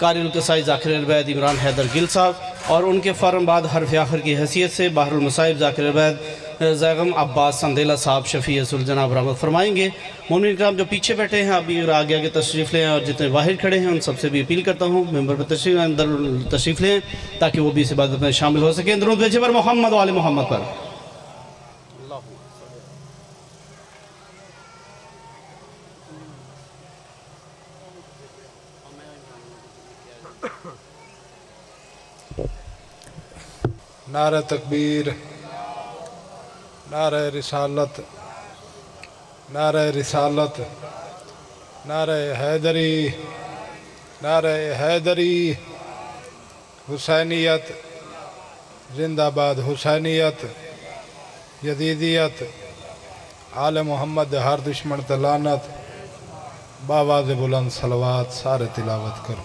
कारी ज़ाकिर अबैद इमरान हैदर गिल साहब और उनके फ़ौरन बाद हरफ आखिर की हैसियत से बाहरमसाइब ज़ाकिर अबैद जैगम अब्बास संदेला साहब, शफ़ी जनाब बरामद फरमाएँगे। मोमिन कराम जो पीछे बैठे हैं, अभी आगे आगे तशरीफ़ लें और जितने बाहर खड़े हैं, उन सबसे भी अपील करता हूँ मेंबर पर तशरीफ़ अंदर तशरीफ़ लें, ताकि वो भी इस इबादत में शामिल हो सकें। दरुद पर मोहम्मद वाले मोहम्मद पर। नारा तकबीर, नारा रिसालत नारा रिसालत, नारा हैदरी नारा हैदरी, हुसैनियत, जिंदाबाद हुसैनियत, यदीदियत, आल मोहम्मद हर दुश्मन तलानत बाबाज बुलंद सलवात, सारे तिलावत करो।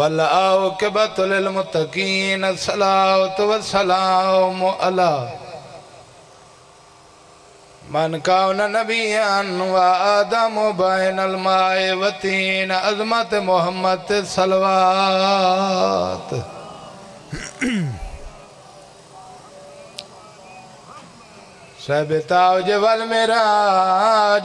वल आओ के बतुलमतकीन सलाओ तो वसलाम अला मन काउन नबीन व आदम बैन अलमाए वतीन अजमत मोहम्मद सलवात। सब तावज वल मेराज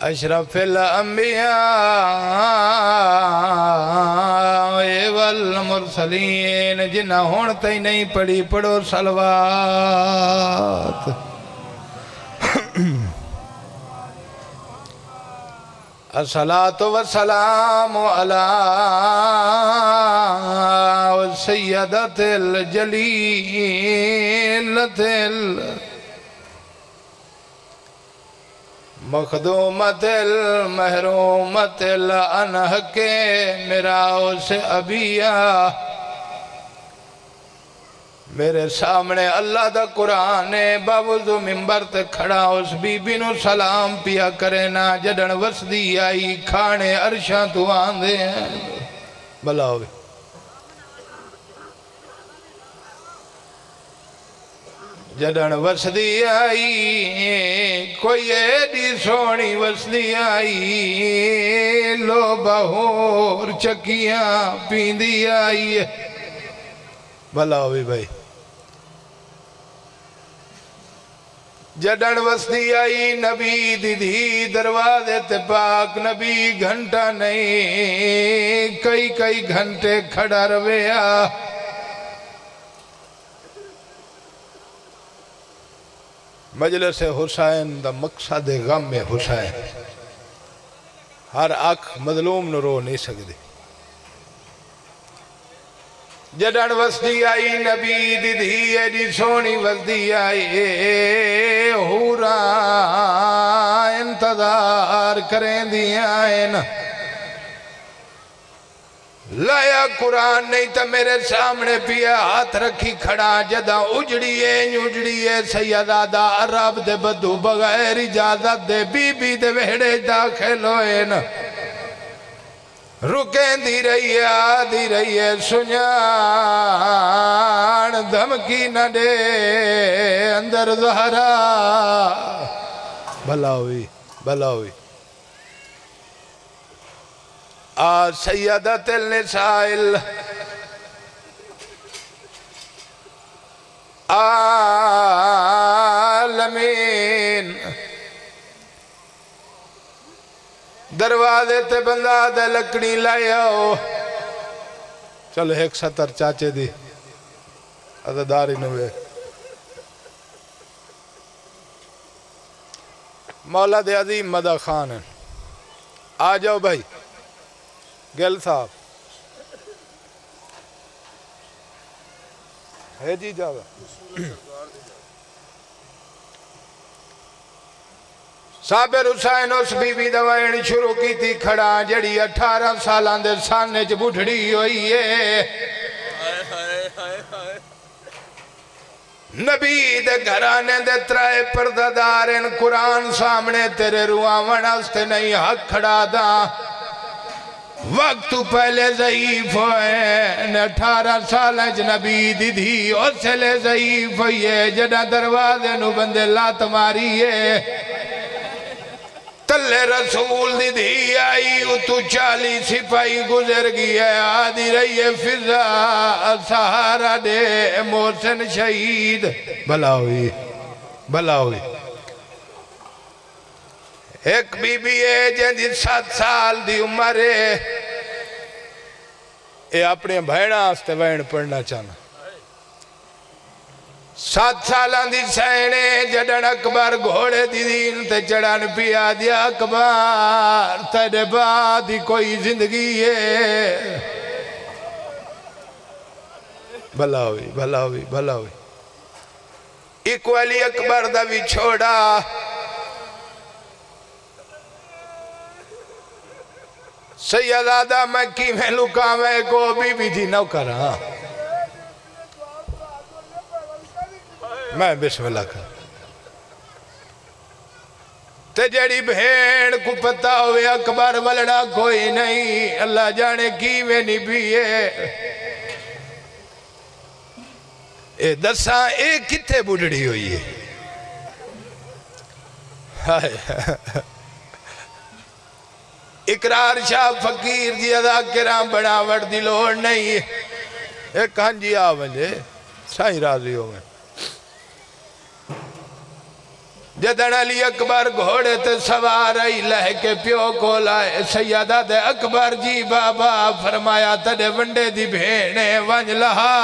अशरफ मुरसलीन जिन्ना हूँ तई नहीं पढ़ी पढ़ो सलवात। असला तो वसलाम अला सैयदतिल जलीलतिल मखदूमतिल, महरूमतिल, अनहके, मेरा उस अबिया। मेरे सामने अल्लाह दा कुरान है बाबूजो मिंबर ते खड़ा उस बीबी नु सलाम पिया करे ना, जडन वसदी आई खाने अरशा तू आंदे हैं। भला होवे। जडन वसदी आई कोई एडी सोनी वसदी आई लो बहोर चकिया पींदी आई भला होवे भाई जडन वसदी आई नबी दीदी दरवाजे ते पाक नबी घंटा नहीं कई कई घंटे खड़ा रवेया मजलिस हुसैन दा मकसद गम है हुसैन। हर अख मजलूम न रो नहीं सकती जडन वसदी आई, नबी दीदी एडी सोनी वसदी आई हूरा इंतज़ार करें दिया लाया कुरान, नहीं तो मेरे सामने पिया हाथ रखी खड़ा, जदा उजड़िए उजड़िए सैयदादा अरब दे बदू बगैर इजाज़त दे, बीबी दे वेड़े दाखिल होए न। रुकेंदी रही है, आदि रही है सुजान धमकी न दे, अंदर जहरा। भला हुई भला हुई। आ सैयदत निसाइल। आलमीन। दरवाजे ते बंदा दे लकड़ी लाए आओ चलो एक सत्तर चाचे दी। अदादारी नुवे मौला दे अजीम मदा खान। आ जाओ भाई। गिल साहब। है जी जावा साबिर हुसैन उस बीबी दवाइण शुरू की थी खड़ा, जड़ी अठारह साल दे सामने च बुढ़ड़ी हुई है नबी दे घराने दे त्राए परदादार इन कुरान सामने तेरे रुआवण वास्ते नहीं हक खड़ा दा। वक्त पहले जईफ है अठारह साल नबी दी धी उसले जईफ हुई है दरवाजे नु बंदे लात मारी है तले रसूल दी आई, उतू चाली सिपाही गुजर गई है आदि रही है फिजा, सहारा दे मोहसन शहीद। भला हुई भला हुई। एक बीबी है जिंदी सात साल की उम्र है। ये अपने भैणा वैन पढ़ना चाहना। सात साल दी सैने जडन अकबर घोड़े दी दीन ते चढ़न पिया दिया अकबर। तेरे बाद कोई ज़िंदगी है। भला हुई भला हुई भला हुई। इक्वली अकबर दा भी छोड़ा। सैयदादा मैं की मैं लुका मैं को भी थी नौकर हाँ मैं बिस्मिल्लाह कर। ते जड़ी भेड़ को पता हुए अकबर वलड़ा कोई नहीं। अल्लाह जाने की वे नहीं पिए। ए, दसा, ए किथे बुढ़ड़ी हुई है? हाय। इकरार शाह फकीर जी अदा किरा बनावट दी लोड़ नहीं। एक हाँ जी, आ वजे साई राज़ी हो जदन अली अकबर घोड़े ते सवार आई लह के प्यो को लाए। सैयदा दे अकबर जी बाबा, फरमाया तड़े वंडे दी भेणे वंज लहा।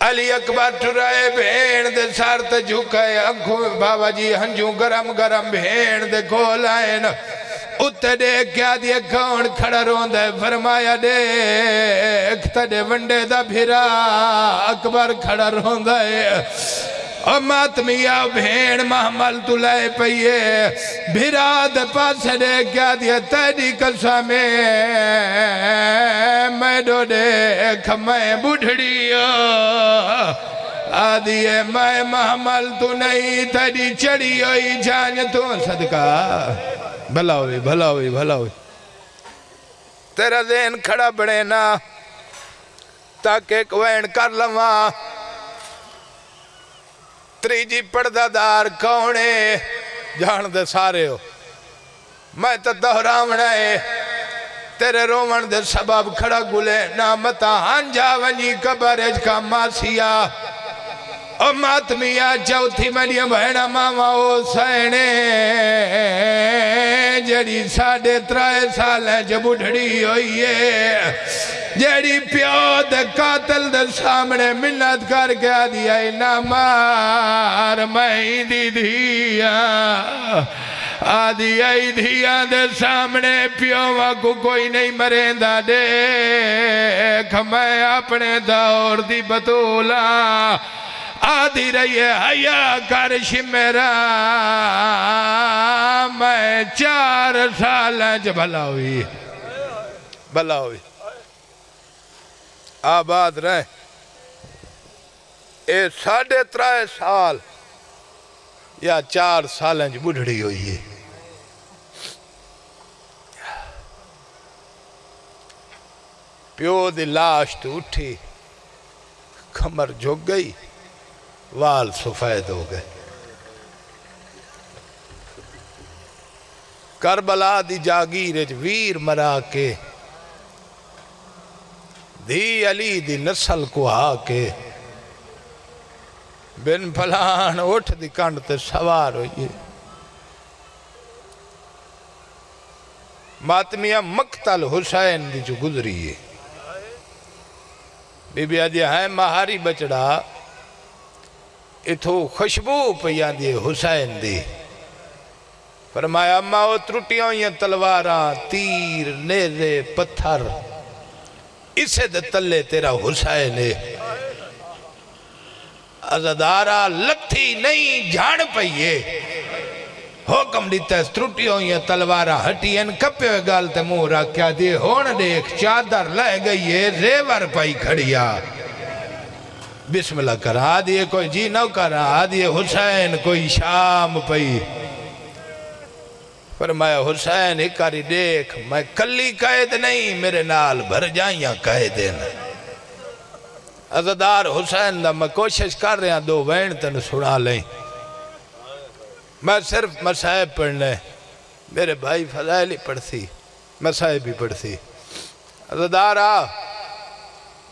अली अकबर टुराए भेण दे सर ते झुकाए अखों बाबा जी हंजू गरम गरम भेण दे कोल आए न उत्ते देख क्या दिए कौन खड़ा रोंदा, फरमाया देख तड़े वंडे दा भिरा अकबर खड़ा रोंदा। मातमिया भेड़ महमल तुलाए पइए भिराद पास दे क्या दिया तेरी कसम मैं। डो देख मैं बुढ़ड़ी आदि मैं महमल तू नहीं तेरी चढ़ी हुई जान तू। सदका। भला हुई भला हुई भला हुई तेरा देन खड़ा बने ना ताकि वैन कर लवा। त्रीजी पड़दादार कौन है जान दे सारे हो मैं तो दोहरावना है तेरे रोवण दे सबब खड़ा गुले ना मता हांजा वनी कबर का मासिया ओ मातमिया चौथी मरिया भैणा मामा ओ सैने जड़ी साढ़े त्राए साल हुई है जड़ी प्यो दे कातल दे सामने मिन्नत कर के दिया ना मार मैं दीदिया आदि आई धिया दे सामने प्यो वागू कोई नहीं मरेंदा देख। मैं अपने दौर दी बतूला। आदि रही है, हया कर शिमरा। मैं चार साल च भला हुई। भला हुई। आबाद रहे। ए साढ़े त्रै साल या चार साल बुढ़ड़ी हुई है। प्यो दी लाश तो उठी कमर झुक गई, वाल सफ़ेद हो गए। करबला दी जागीर वीर मरा के धी अली दी नस्ल के बिन फलान उठ दी कंड सवार होइए। मातमिया मकतल हुसैन दी जो गुजरी है। बीबी आदि है महारी बचड़ा, इथो खुशबू पई आंदी है हुसैन दी। फरमाया अम्मा त्रुटियाँ हुई तलवार, तीर, नेरे, पत्थर। इसे दे तले तेरा हुसैन है। अजदारा लथी नहीं जान पईए हुक्म दिता त्रुटी हुई तलवारा हटियन कप्यो गल ते मुँह रख्या, दे हुन देख, चादर ले गई है, रेवर पई खड़िया बिस्मिल्लाह करा दिए कोई जी न करा दिए हुसैन, कोई शाम पई। फरमाया, हुसैन, एक बारी देख, मैं कली कैद नहीं, मेरे नाल भर जाइया कैद अजदार हुसैन दा मैं कोशिश कर रहा, दो वैन तेन सुना लें मैं सिर्फ़ मसाहब पढ़ने, मेरे भाई फजाइल ही पढ़ती मसाहब भी पढ़ती अजदार आ,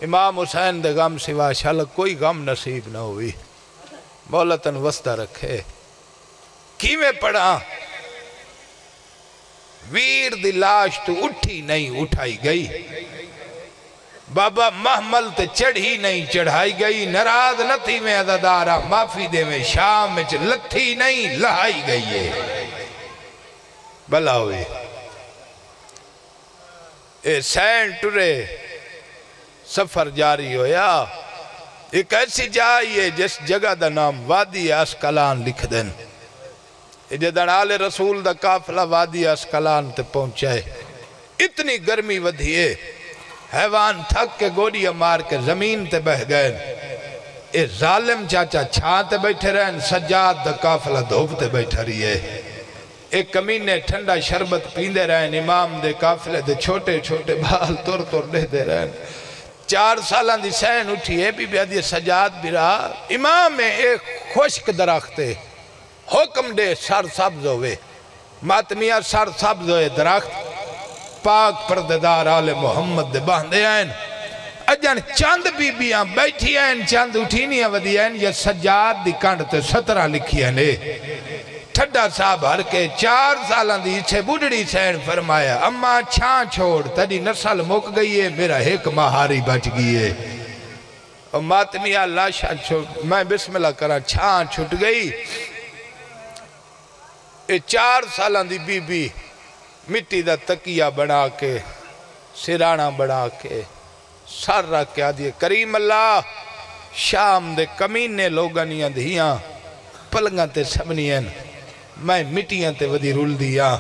इमाम हुसैन दे गम सिवा शल कोई गम नसीब ना हुई। मौला तन वस्ता रखे। किमें पढ़ा? वीर दी लाश तो उठी नहीं, उठाई गई। बाबा महमल ते चढ़ी नहीं, चढ़ाई गई। नाराज़ न थी अदादारा, माफ़ी दे में शाम च लथी नहीं, लहाई गई है। भला हुए। ए सैन टुरे, सफ़र जारी होया। एक ऐसी जाई है जिस जगह का नाम वादी अस्कलान लिख देन। जदन आले रसूल दा काफला वादी अस्कलान ते पहुँचा। है इतनी गर्मी वधी है हैवान थक के गोलियाँ मार के ज़मीन ते बह गए। ए जालिम चाचा छा ते बैठे रहन सजाद दा काफला धूप ते बैठा रही है एक कमीने ठंडा शरबत पींदे रहन इमाम दे काफले दे छोटे छोटे बाल तुर तुर देते रहन चार साल की सहन उठी है भी सजाद बिरा, इमाम में एक खुश्क दरख्त है। हुक्म दे सर सब्ज होवे मातमिया सर सब्ज होए दरख्त। पाक परदेदार आले मोहम्मद दे बहंदे आन अजन चंद बीबियाँ बैठी आन चंद उठी नहीं वधी आन ये सजाद दी कंड ते सतरा लिखियाँ ने ठड्डा साहब हर के चार साल की इच्छे बुढ़ड़ी सैन फरमाया, अम्मा छा छोड़ तरी नस्ल मुक गई है, मेरा एक महारी बच गई है। मातमिया लाशा छोड़ मैं बिस्मिल्लाह करा, छा छुट गई। ये चार साल की बीबी मिट्टी का तकिया बना के सिराना बना के सर रख के आदि करीम अल्लाह शाम दे कमीने लोगों धियाँ पलंगा ते सबनियाँ मैं मिट्टियाँ ते वधी रुलदी आ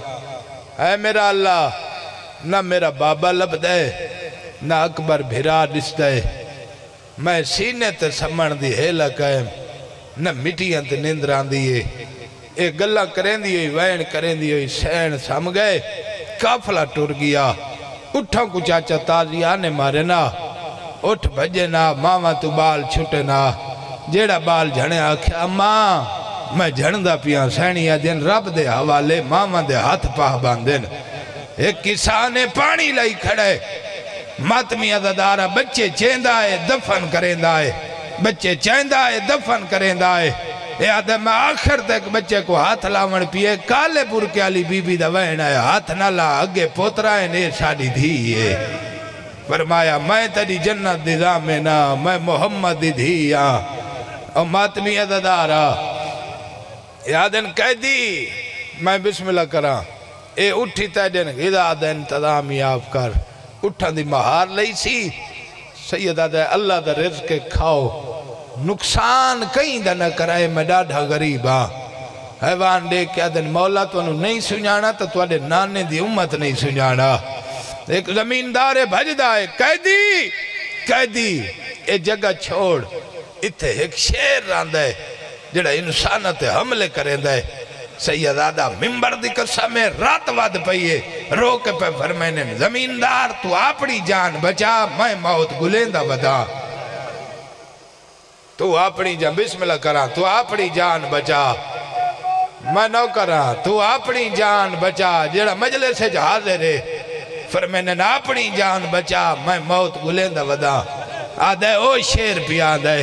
है मेरा अल्लाह ना मेरा बाबा लभदा है ना अकबर भिरा दिसदा है मैं सीने ते समण दी हेलक है न मिट्टियाँ ते निंद्र आंदी है ये गल्ला करेंदी हुई वैन करेंदी हुई सैन सम गए काफला टुर गया उठा को चाचा ताजिया ने मारे ना उठ भजे ना मावा तू बाल छुटे ना जेड़ा बाल झणे आख्या माँ मैं झणदा पिया सैनिया दिन रब दे हवाले मावा दे हाथ पाह बांधे एक किसान पानी लाई खड़े मातमिया दा दारा बच्चे चेंदा है दफन करेंदा है बच्चे चेंदा है दफन करेंदा है याद मैं आखिर तक बच्चे को हाथ लावण पिए, काले पुरके वाली बीबी दा वहन है हाथ ना ला अगे पोतरा है ने साड़ी धी है। फरमाया, मैं तेरी जन्नत दी में ना, मैं मोहम्मद दी आ। और मातमिया दा दारा यादन कह दी, मैं बिस्मिल्लाह करा। ए उठी तैदन गिदा दा इंतज़ाम याब कर। उठा दी महार लई सी। सैयदा दे अल्लाह दा रिज़्क खाओ। नुकसान कहीं दा न कराए मैं डाढ़ा गरीब हाँ हैवान देख के आदन मौला तुम नहीं सुझाना तो थोड़े नाने दी उम्मत नहीं सुझाना एक जमींदार है भजदा है कैदी कैदी ये जगह छोड़ इथे एक शेर रहा है जड़ा इंसान ते हमले करेंदा है सैयदादा मिंबर दी कसम है रात वाद पईए रो के पे फरमाने जमींदार तू अपनी जान बचा मैं मौत गुलेंदा बदा तू अपनी बिस्मिल्लाह करा, तू अपनी जान बचा। मैं नौ करा, तू अपनी जान बचा, जेड़ा मजले से हाजिर है, फिर मैंने ना अपनी जान बचा, मैं मौत गुलेंदा वदा। आदे, ओ शेर पिया दे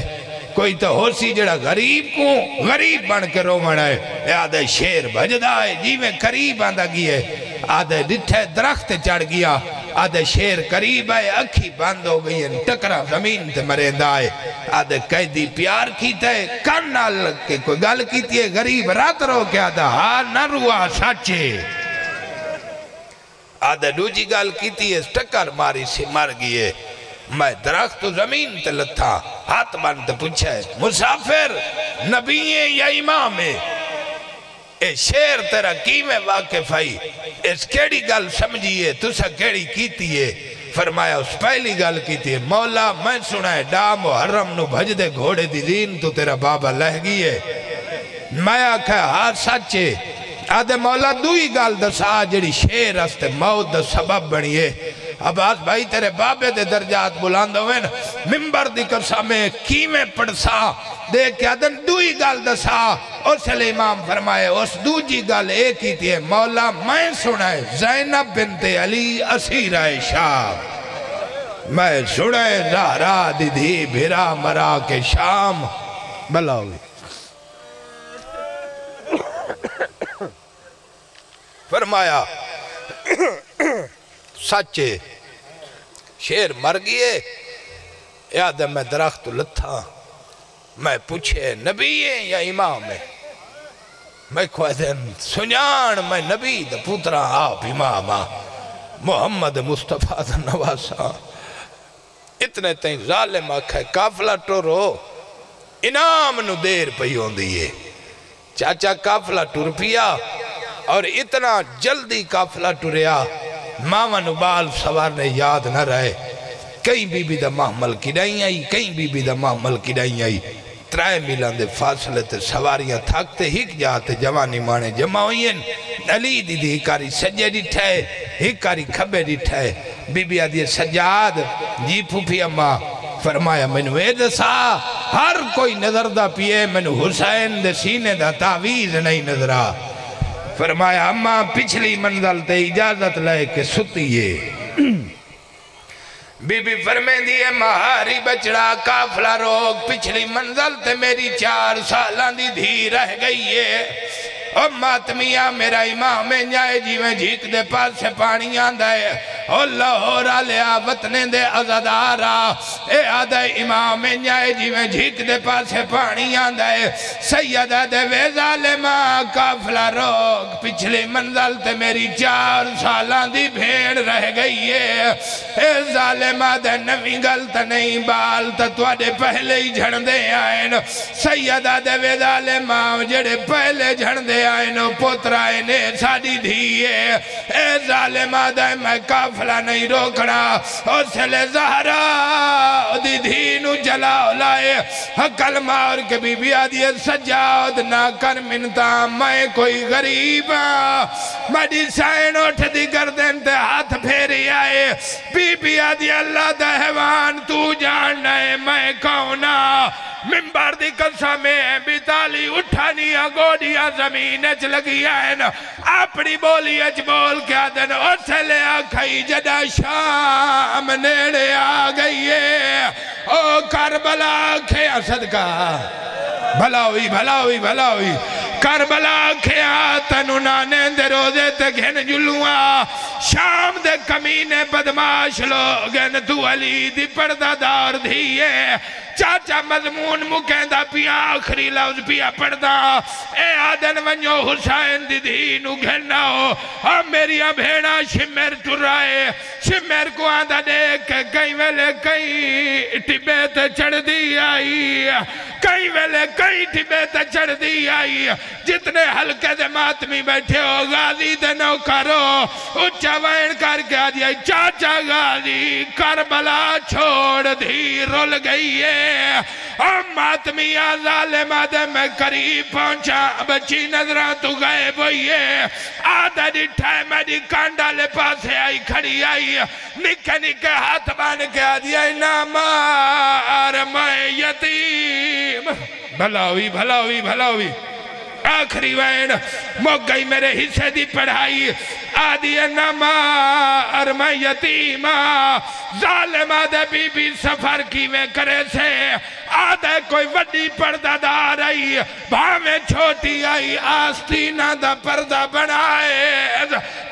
कोई तो होसी जड़ा गरीब को, गरीब बन के रोवण है। आदे, शेर भजदा है जिमें करीब आंदा गया आदे, डिठे दरख्त चढ़ गया आदे शेर करीब है अखी बंद हो गई टकरा ज़मीन ते मरेंदा है आदे कैदी प्यार कीते कन नाल के कोई गल कीती है, गरीब रात रो के आदा हा न रुआ सच्चे आदे दूजी गल कीती है, टक्कर मारी से मर गई है। मैं दरख्त तो ज़मीन ते लथा हाथ ते पूछे मुसाफिर, नबी है या इमाम है? ए शेर तेरा की में वाकिफ आई इस केड़ी गल समझिए, तुसा केड़ी कीती है? फरमाया, उस पहली गल की मौला, मैं सुना है, डा मुहर्रम नु भज दे घोड़े दी दीन तो तेरा बाबा लह गई है। मैं आख्या हाँ सच है। आदे मौला, दुई गल दसा जड़ी शेर हस्ते मौत दा सबब बनी है। अब्बास भाई, तेरे बाबे दे दर्जात बुलंद होवे मिंबर दी कसम कीवें पड़सा। देख के आदन दुई गल दसा। उस इमाम फरमाए, उस दूजी गल ए की थी, मौला मैं सुना है जैनब बिनते अली असीरा शाह। मैं सुने जहरा दीदी, भिरा मरा के शाम। बलाओगी फरमाया सच्चे शेर मर गए। याद है मैं दरख्त लथा मैं पूछे, नबी है या इमाम है? मैं खुद सुजान मैं नबी द पुत्रा, आप इमाम मोहम्मद मुस्तफ़ा द नवासा। इतने तई जालिम आखे, काफला टुरो। इनाम नु देर पई होंदी है। चाचा काफला टुर पिया और इतना जल्दी काफला टुरया। मावा बाल सवार ने याद न रहे। कई बीबी दा महमल किडाई आई कई बीबी दा महमल किडाई आई। त्रै मीलों के फासले ते सवारियाँ थकते हिक जाते जवानी माने जमा हुई अली दीदी हिकारी सजे डिठा है हिकारी खबे डिठा बीबी आदि सजाद जी फूफी अम्मा, फरमाया, मैनू ए दसा हर कोई नज़र दा पिए, मैनू हुसैन दे सीने दा तावीज नहीं नजरा। फरमाया, अम्मा, पिछली मंजिल ते इजाज़त लेके सुतिए। बीबी फरमेंदी है, महारी बचड़ा, काफला रोग, पिछली मंजिल ते मेरी चार साल दी धी रह गई है। ओ मातमिया मेरा इमाम जाए जीवे झीक दे पास पानी आंदा है। ओ लाहौर आलिया वतने दे अजादारा ए आदा इमाम न्याय जिवें झीक दे पासे पानी आंदा है। सैयदा दे वे जालिमा, काफला रोक पिछली मंजिल ते मेरी चार सालां दी भेड़ रह गई है। ए जालिमा दे नवी गल नहीं बाल त तुहाडे पहले ही झड़दे आए न सैयदा दे वे जालिमा जेड़े पहले झड़दे आए न पोतरा ने साडी धी ए जालिमा दे मैं काफ काफला नहीं रोकना चले जहरा, दीदी जला लाए। कलमा मार के बीबी आदि सजाद ना कर मिनता मैं कोई गरीब हाँ। सैन साइन उठ दी गर्दन ते हाथ फेरी बीबी आदि अल्लाह दहवान तू जान मैं कौन मिम्बर दी कसम है बिताली उठानिया गोडिया ज़मीन च लगी है न अपनी बोली च बोल के आदन उसले आखई जदा शाम नेड़े आ गई है। ओ करबला खे सदका। भला हुई भला हुई भला हुई। करबला खिया, तनु नाने दे रोज़े ते घिन जुलुआ। शाम दे कमीने बदमाश लोग न तू अली दी पर्दादार धीए। चाचा मजमून मुकेंदा पिया आखिरी लफ्ज पिया पढ़दा ए आदन वञो हुसैन दी धी नु घिना हो आ मेरी भेड़ा शिमेर टुराए शिमेर को आंदा देख, कई वेले कई टिबे ते चढ़दी आई। कई वेले कई टिबे चढ़ दी आई। जितने हल्के दे मातमी बैठे हो गाजी दे नौकरो उच्चा वैन करके आ दिया चाचा गाजी करबला छोड़ दी, रुल गई है। करीब पहुँचा। बची नजरा तू गए बोइए आधा पासे आई, खड़ी आई। निके निके हाथ बाँध के आ दिया भला हुई भला हुई भला हुई आखिरी वैन मुक गई मेरे हिस्से दी पढ़ाई। आदि न मार यार मैं यतीम, जालिमा दे बीबी सफ़र किवें करे से। आदे कोई वड्डी पर्दादार आई, भावे छोटी आई आस्तीना दा पर्दा बनाए।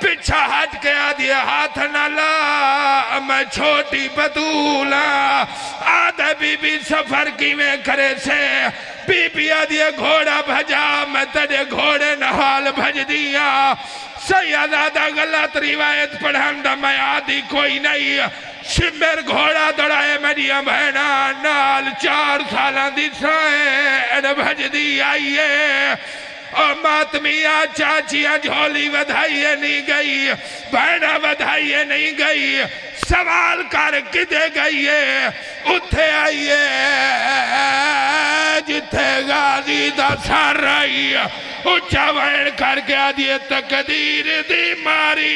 पिछा हट के आदि हाथ न ला, मैं छोटी बतूला आदे बीबी सफ़र किवें करे से। बीबी आदि घोड़ा भजा मैं तेरे घोड़े नहाल भज दिया। सैयदा गलत रिवायत पढ़न दा, मैं आदि कोई नहीं। शिमर घोड़ा दौड़ाए मेरिया बहना, नाल चार साल दी सैन भजदी आइए और मातमिया चाचिया झोली बधाइए नहीं गई बहना बधाइए नहीं गई। सवाल कर कि गई उथे आइए जिथे गाजी दा सर आई उच्चा वैन करके आदि तकदीर दी मारी।